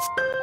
you